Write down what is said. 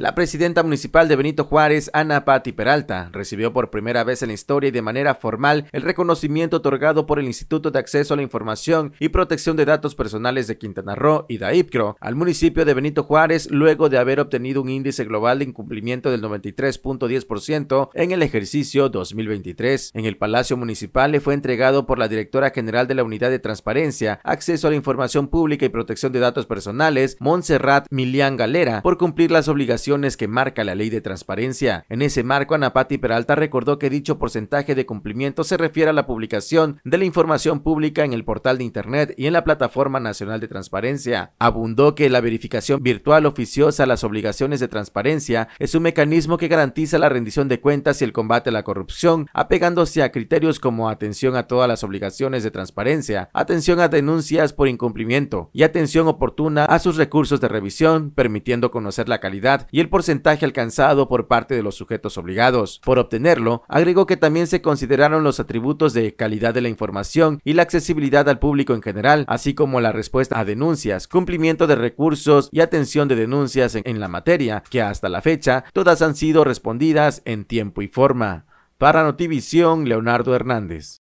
La presidenta municipal de Benito Juárez, Ana Patti Peralta, recibió por primera vez en la historia y de manera formal el reconocimiento otorgado por el Instituto de Acceso a la Información y Protección de Datos Personales de Quintana Roo y DAIPCRO al municipio de Benito Juárez luego de haber obtenido un índice global de incumplimiento del 93.10% en el ejercicio 2023. En el Palacio Municipal le fue entregado por la directora general de la Unidad de Transparencia, Acceso a la Información Pública y Protección de Datos Personales, Montserrat Milian Galera, por cumplir las obligaciones que marca la ley de transparencia. En ese marco, Anapati Peralta recordó que dicho porcentaje de cumplimiento se refiere a la publicación de la información pública en el portal de Internet y en la Plataforma Nacional de Transparencia. Abundó que la verificación virtual oficiosa a las obligaciones de transparencia es un mecanismo que garantiza la rendición de cuentas y el combate a la corrupción, apegándose a criterios como atención a todas las obligaciones de transparencia, atención a denuncias por incumplimiento y atención oportuna a sus recursos de revisión, permitiendo conocer la calidad y el porcentaje alcanzado por parte de los sujetos obligados. Por obtenerlo, agregó que también se consideraron los atributos de calidad de la información y la accesibilidad al público en general, así como la respuesta a denuncias, cumplimiento de recursos y atención de denuncias en, la materia, que hasta la fecha todas han sido respondidas en tiempo y forma. Para Notivisión, Leonardo Hernández.